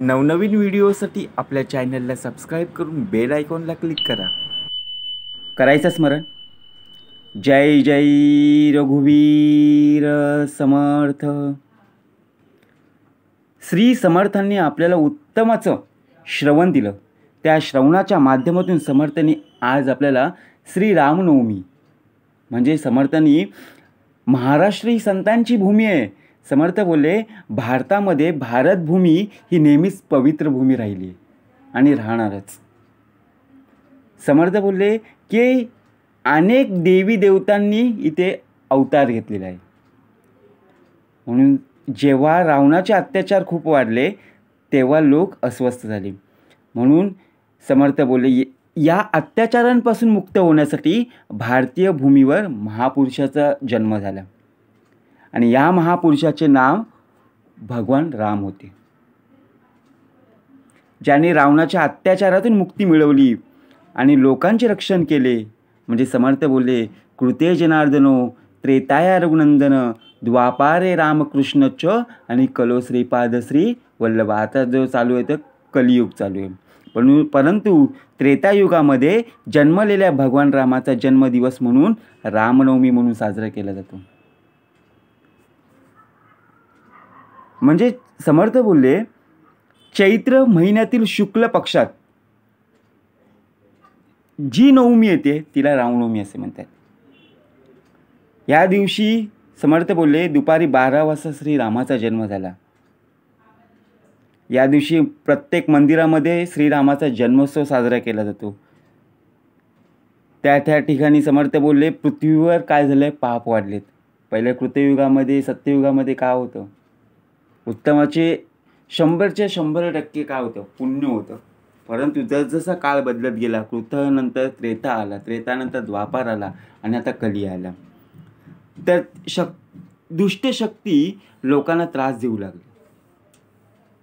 नवनवीन व्हिडिओसाठी आपल्या चॅनलला सबस्क्राईब करून बेल आयकॉनला क्लिक करा. करायचं स्मरण. जय जय रघुवीर समर्थ. श्री समर्थांनी आपल्याला उत्तमाचं श्रवण दिलं. त्या श्रवणाच्या माध्यमातून समर्थांनी आज आपल्याला श्री रामनवमी. म्हणजे समर्थांनी महाराष्ट्र ही संतांची भूमी आहे. समर्थ बोलले भारतामध्ये भारतभूमी ही नेहमीच पवित्र भूमी राहिली आणि राहणारच. समर्थ बोलले की अनेक देवी देवतांनी इथे अवतार घेतलेला आहे. म्हणून जेव्हा रावणाचे अत्याचार खूप वाढले तेव्हा लोक अस्वस्थ झाले. म्हणून समर्थ बोलले या अत्याचारांपासून मुक्त होण्यासाठी भारतीय भूमीवर महापुरुषाचा जन्म झाला. आणि या महापुरुषाचे नाव भगवान राम होते. ज्याने रावणाच्या अत्याचारातून मुक्ती मिळवली आणि लोकांचे रक्षण केले म्हणजे समर्थ बोलले कृते जनार्दनो त्रेताया रघुनंदन द्वापारे रामकृष्ण च आणि कलो श्रीपादश्री वल्लभ. आता जो चालू आहे तर कलियुग चालू आहे. पण परंतु त्रेतायुगामध्ये जन्मलेल्या भगवान रामाचा जन्मदिवस म्हणून रामनवमी म्हणून साजरा केला जातो. म्हणजे समर्थ बोलले चैत्र महिन्यातील शुक्ल पक्षात जी नवमी येते तिला रामनवमी असे म्हणतात. या दिवशी समर्थ बोलले दुपारी बारा वाजता श्रीरामाचा जन्म झाला. या दिवशी प्रत्येक मंदिरामध्ये श्रीरामाचा जन्मोत्सव साजरा केला जातो. त्या त्या ठिकाणी समर्थ बोलले पृथ्वीवर काय झालं आहे पाप वाढलेत. पहिल्या कृतयुगामध्ये सत्ययुगामध्ये का होतं? उत्तमाचे शंभरच्या शंभर टक्के काय होतं? पुण्य होतं. परंतु जसजसा काळ बदलत गेला कृतनंतर त्रेता आला त्रेतानंतर द्वापार आला आणि आता कली आला. तर शक दुष्टशक्ती लोकांना त्रास देऊ लागली.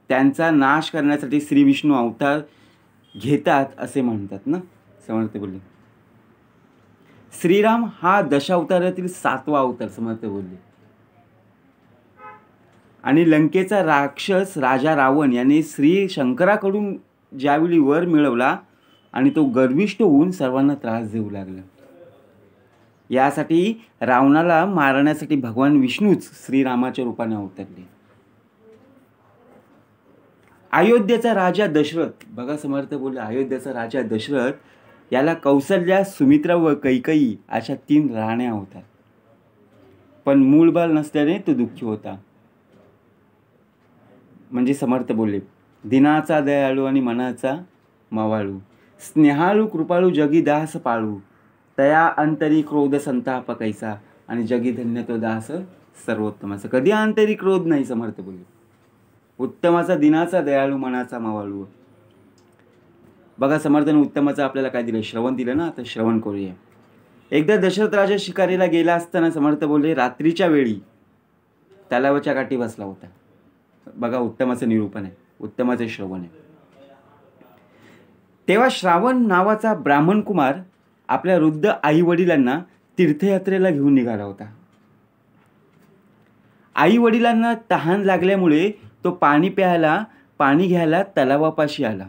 त्यांचा नाश करण्यासाठी श्री विष्णू अवतार घेतात असे म्हणतात ना? समर्थ बोलले. श्रीराम हा दशावतारातील सातवा अवतार समर्थ बोलले. आणि लंकेचा राक्षस राजा रावण याने श्री शंकराकडून ज्यावेळी वर मिळवला आणि तो गर्विष्ट होऊन सर्वांना त्रास देऊ लागला. यासाठी रावणाला मारण्यासाठी भगवान विष्णूच श्रीरामाच्या रूपाने अवतरले. अयोध्येचा राजा दशरथ बघा समर्थ बोलले अयोध्येचा राजा दशरथ याला कौशल्या सुमित्रा व कैकई अशा तीन राण्या होत्या. पण मूळ बाल नसल्याने तो दुःखी होता. म्हणजे समर्थ बोलले दिनाचा दयाळू आणि मनाचा मवाळू. स्नेहाळू कृपाळू जगी दास पाळू. तया अंतरी क्रोध संताप कैसा आणि जगी धन्य तो दास सर्वोत्तम. असं कधी अंतरी क्रोध नाही समर्थ बोलले. उत्तमाचा दिनाचा दयाळू मनाचा मावाळू. बघा समर्थन उत्तमाचं आपल्याला काय दिलं श्रवण दिलं ना तर श्रवण करूया. एकदा दशरथ राजा शिकारीला गेला असताना समर्थ बोलले रात्रीच्या वेळी तलावाच्या काठी बसला होता. बघा उत्तमाचं निरूपण आहे उत्तमाचं श्रवण आहे. तेव्हा श्रावण नावाचा ब्राह्मण कुमार आपल्या वृद्ध आई वडिलांना तीर्थयात्रेला घेऊन निघाला होता. आई वडिलांना तहान लागल्यामुळे तो पाणी प्यायला पाणी घ्यायला तलावापाशी आला.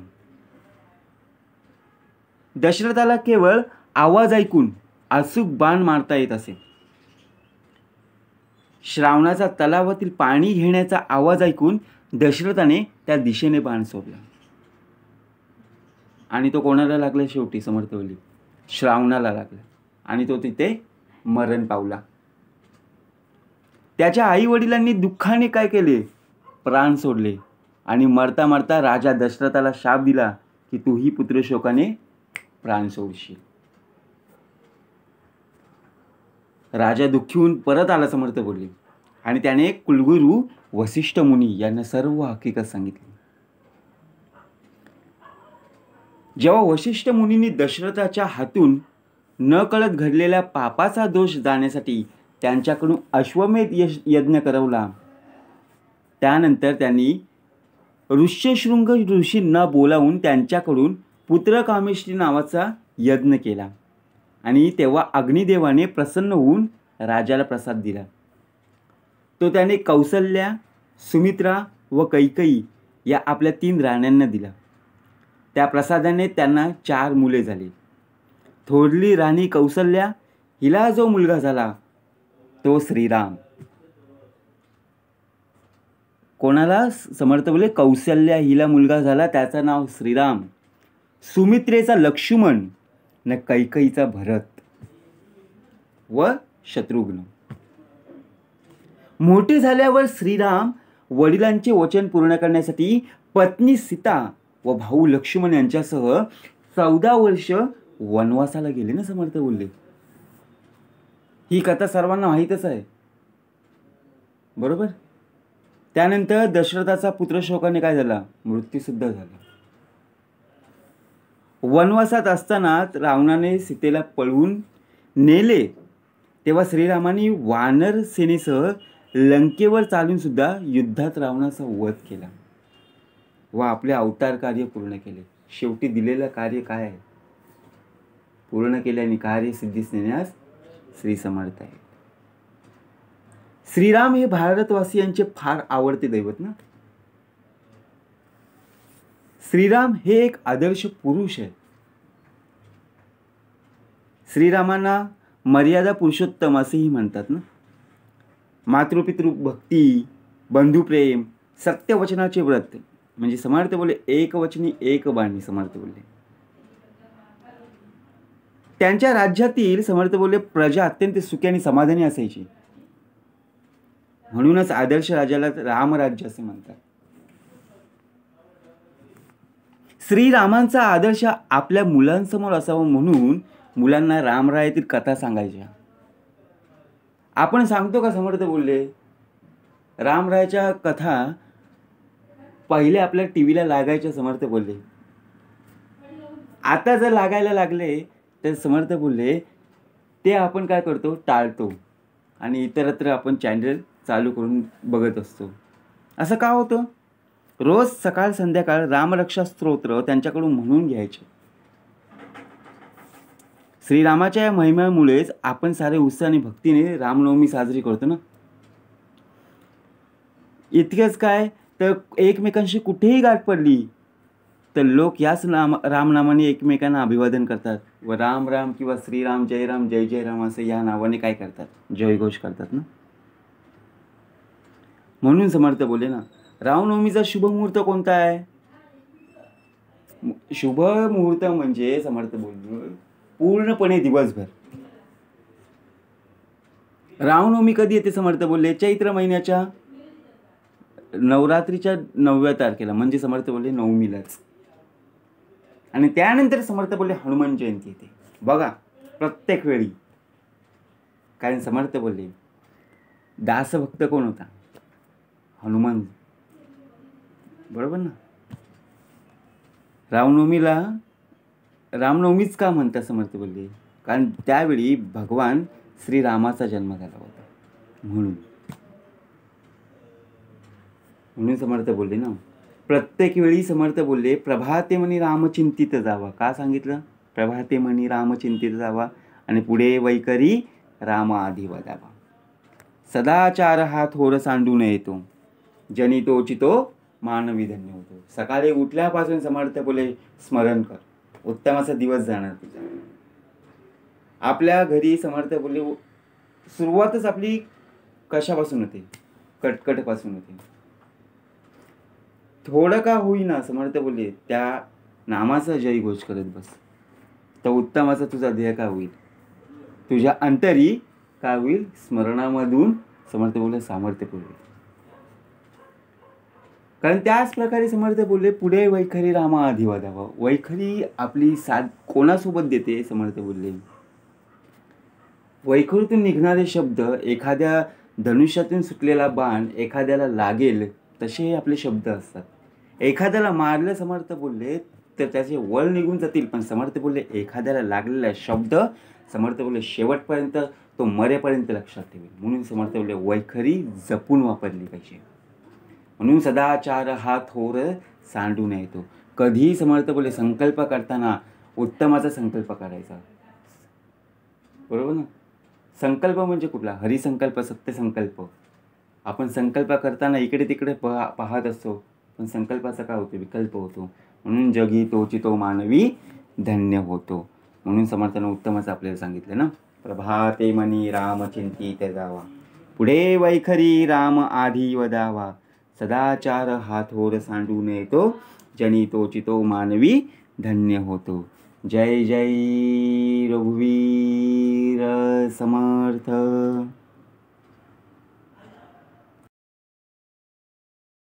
दशरथाला केवळ आवाज ऐकून अचूक बाण मारता येत असे. श्रावणाचा तलावातील पाणी घेण्याचा आवाज ऐकून दशरथाने त्या दिशेने बाण सोडला. आणि तो कोणाला लागला शेवटी? समर्थवली. श्रावणाला लागला. आणि तो तिथे मरण पावला. त्याच्या आई वडिलांनी दुःखाने काय केले? प्राण सोडले. आणि मरता मरता राजा दशरथाला शाप दिला की तूही पुत्रशोकाने प्राण सोडशील. राजा दुःखी होऊन परत आला समर्थ बोलले. आणि त्याने कुलगुरू वसिष्ठ मुनी यांना सर्व हकीकत सांगितली. जेव्हा वशिष्ठ मुनींनी दशरथाच्या हातून न कळत घडलेल्या पापाचा दोष जाण्यासाठी त्यांच्याकडून अश्वमेध यश यज्ञ करवला त्यानंतर त्यांनी ऋष्यशृंग ऋषींना बोलावून त्यांच्याकडून पुत्रकामेष्टी नावाचा यज्ञ केला. आणि तेव्हा अग्निदेवाने प्रसन्न होऊन राजाला प्रसाद दिला. तो त्याने कौसल्या सुमित्रा व कैकई या आपल्या तीन राण्यांना दिला. त्या प्रसादाने त्यांना चार मुले झाली. थोरली राणी कौसल्या हिला जो मुलगा झाला तो श्रीराम. कोणाला समर्थ बोले कौशल्या हिला मुलगा झाला त्याचं नाव श्रीराम. सुमित्रेचा लक्ष्मण न कैकईचा भरत व शत्रुघ्न. मोठे झाल्यावर श्रीराम वडिलांचे वचन पूर्ण करण्यासाठी पत्नी सीता व भाऊ लक्ष्मण यांच्यासह चौदा वर्ष वनवासाला गेले ना समर्थ बोलले. ही कथा सर्वांना माहीतच आहे. बरोबर? त्यानंतर दशरथाचा पुत्र शोकाने काय झाला? मृत्यूसुद्धा झाला. वनवासात असतानाच रावणाने सीतेला पळवून नेले. तेव्हा श्रीरामाने वानर सेनेसह लंकेवर चालूनसुद्धा युद्धात रावणाचा वध केला. व आपले अवतार कार्य पूर्ण केले. शेवटी दिलेलं कार्य काय? आहे पूर्ण केल्याने कार्य सिद्धीस नेण्यास श्री समर्थ आहे श्रीराम हे भारतवासियांचे फार आवडते दैवत ना? श्रीराम हे एक आदर्श पुरुष आहे. श्रीरामांना मर्यादा पुरुषोत्तम असेही म्हणतात ना. मातृपितृ भक्ती बंधुप्रेम सत्यवचनाचे व्रत म्हणजे समर्थ बोलले एक वचनी एक बाणी समर्थ बोलले. त्यांच्या राज्यातील समर्थ बोलले प्रजा अत्यंत सुखी आणि समाधानी असायची. म्हणूनच आदर्श राजाला रामराज्य असे म्हणतात. श्रीरामांचा आदर्श आपल्या मुलांसमोर असावा म्हणून मुलांना रामरायातील कथा सांगायच्या. आपण सांगतो का समर्थ बोलले? रामरायाच्या कथा पहिले आपल्या टी व्हीला लागायच्या समर्थ बोलले. आता जर लागायला लागले तर समर्थ बोलले ते आपण काय करतो? टाळतो. आणि इतरत्र आपण चॅनल चालू करून बघत असतो. असं का होतं? रोज सकाळ संध्याकाळ रामरक्षा स्तोत्र त्यांच्याकडून म्हणून घ्यायचे. श्रीरामाच्या या महिम्यामुळेच आपण सारे उत्साह आणि भक्तीने रामनवमी साजरी करतो ना? इतकेच काय तर एकमेकांशी कुठेही गाठ पडली तर लोक याच नाम रामनामाने एकमेकांना अभिवादन करतात. व राम राम किंवा श्रीराम जय राम जय जय राम असं या नावाने काय करतात? जयघोष करतात ना? म्हणून समर्थ बोले ना? रामनवमीचा शुभ मुहूर्त कोणता आहे? शुभ मुहूर्त म्हणजे समर्थ बोल पूर्णपणे दिवसभर. रामनवमी कधी येते समर्थ बोलले? चैत्र महिन्याच्या नवरात्रीच्या नवव्या तारखेला म्हणजे समर्थ बोलले नवमीलाच. आणि त्यानंतर समर्थ बोलले हनुमान जयंती येते. बघा प्रत्येक वेळी. कारण समर्थ बोलले दासभक्त कोण होता? हनुमान. बरोबर ना? रामनवमीला रामनवमीच का म्हणतात समर्थ बोलले? कारण त्यावेळी भगवान श्रीरामाचा जन्म झाला होता. म्हणून. म्हणून समर्थ बोलले ना? प्रत्येक वेळी समर्थ बोलले प्रभाते म्हणे रामचिंतित जावा. का सांगितलं? प्रभाते म्हणे रामचिंतित जावा आणि पुढे वैकरी राम आधी वदावा सदाचार हा थोर सांडून येतो. जनितो चितो मानवी धन्य होतो. सकाळी उठल्यापासून समर्थ बोले स्मरण कर. उत्तमाचा दिवस जाणार तुझा आपल्या घरी समर्थ फुले सुरुवातच आपली कशापासून होते? कटकटपासून होते. थोडं का होईना समर्थ बोलले त्या नामाचा जय घोष करत बस. तर उत्तमाचा तुझा ध्येय का होईल? तुझ्या अंतरी काय होईल? स्मरणामधून समर्थ बोलले सामर्थ्य पुरवेल कारण त्याच प्रकारे समर्थ बोलले पुढे वैखरी रामा अधिवादावा वैखरी आपली साथ कोणासोबत देते समर्थ बोलले? वैखरीतून निघणारे शब्द एखाद्या धनुष्यातून सुटलेला बाण एखाद्याला लागेल तसे आपले शब्द असतात. एखाद्याला मारलं समर्थ बोलले तर त्याचे वळ निघून जातील. पण समर्थ बोलले एखाद्याला लागलेला शब्द समर्थ बोलले शेवटपर्यंत तो मरेपर्यंत लक्षात ठेवेल. म्हणून समर्थ बोलले वैखरी जपून वापरली पाहिजे. म्हणून सदाचार हा थोर सांडून येतो. कधीही समर्थ बोले संकल्प करताना उत्तमाचा संकल्प करायचा. बरोबर ना? संकल्प म्हणजे कुठला? हरिसंकल्प सत्यसंकल्प. आपण संकल्प करताना इकडे तिकडे पहा पाहत असतो पण संकल्पाचा काय होतो? विकल्प होतो. म्हणून जगी तोची तो मानवी धन्य होतो. म्हणून समर्थनं उत्तमच आपल्याला सांगितलं ना? प्रभाते मनी रामचिंती ते जावा. पुढे वैखरी राम आधी वदावा. सदाचार हा हातोर सांडून येतो जनितो चितो मानवी धन्य होतो. जय जय रघुवीर समर्थ।